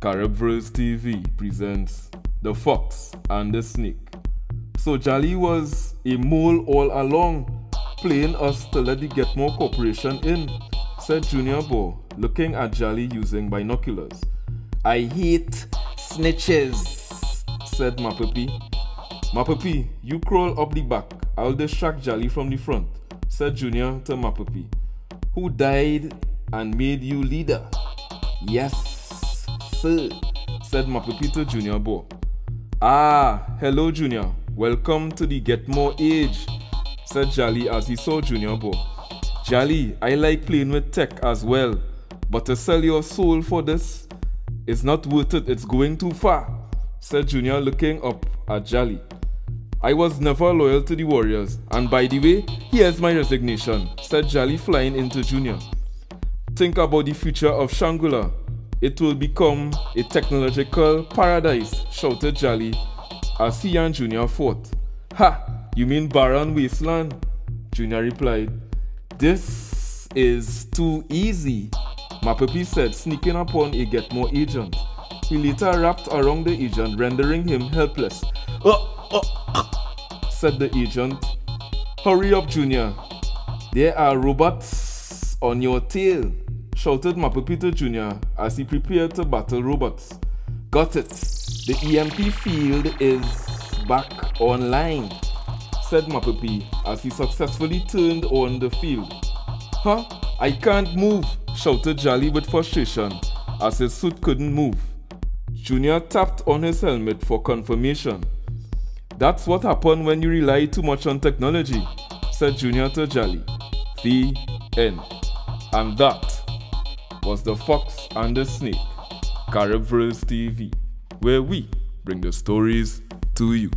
Caribverse TV presents The Fox and the Snake. So Jali was a mole all along, playing us to let the Getmore Corporation in, said Junior Bo, looking at Jali using binoculars. I hate snitches, said Mapapi. Mapapi, you crawl up the back. I'll distract Jali from the front, said Junior to Mapapi. Who died and made you leader? Yes, sir, said Mapapi to Junior Bo. Ah, hello Junior. Welcome to the Getmore Age, said Jolly as he saw Junior Bo. Jolly, I like playing with tech as well, but to sell your soul for this is not worth it, it's going too far, said Junior looking up at Jolly. I was never loyal to the Warriors, and by the way, here's my resignation, said Jolly flying into Junior. Think about the future of Shangula. It will become a technological paradise, shouted Jolly as he and Junior fought. Ha! You mean barren wasteland? Junior replied. This is too easy, Mapapi said, sneaking upon a Getmore agent. He later wrapped around the agent, rendering him helpless. Oh, oh, said the agent. Hurry up, Junior. There are robots on your tail, shouted Mapapi to Junior as he prepared to battle robots. Got it. The EMP field is back online, said Mapapi as he successfully turned on the field. Huh? I can't move, shouted Jolly with frustration as his suit couldn't move. Junior tapped on his helmet for confirmation. That's what happens when you rely too much on technology, said Junior to Jolly. The end. And that was The Fox and the Snake, Caribverse TV, where we bring the stories to you.